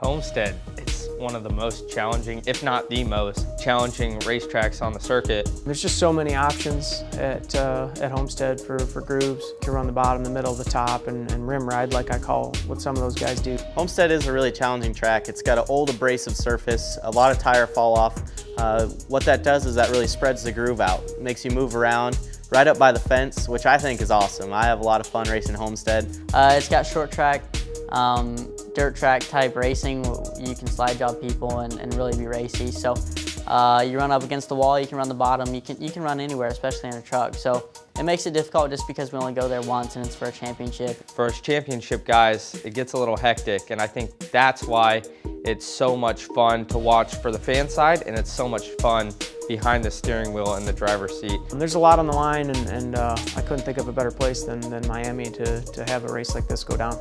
Homestead, it's one of the most challenging, if not the most challenging racetracks on the circuit. There's just so many options at, uh, at Homestead for, for grooves. You can run the bottom, the middle, the top, and, and rim ride like I call what some of those guys do. Homestead is a really challenging track. It's got an old abrasive surface, a lot of tire fall off. Uh, what that does is that really spreads the groove out, makes you move around right up by the fence, which I think is awesome. I have a lot of fun racing Homestead. Uh, it's got short track, um, dirt track type racing. You can slide job people and, and really be racy. So uh, you run up against the wall, you can run the bottom, you can, you can run anywhere, especially in a truck. So it makes it difficult just because we only go there once and it's for a championship. For us championship guys, it gets a little hectic and I think that's why it's so much fun to watch for the fan side and it's so much fun behind the steering wheel and the driver's seat. And there's a lot on the line and, and uh, I couldn't think of a better place than, than Miami to, to have a race like this go down.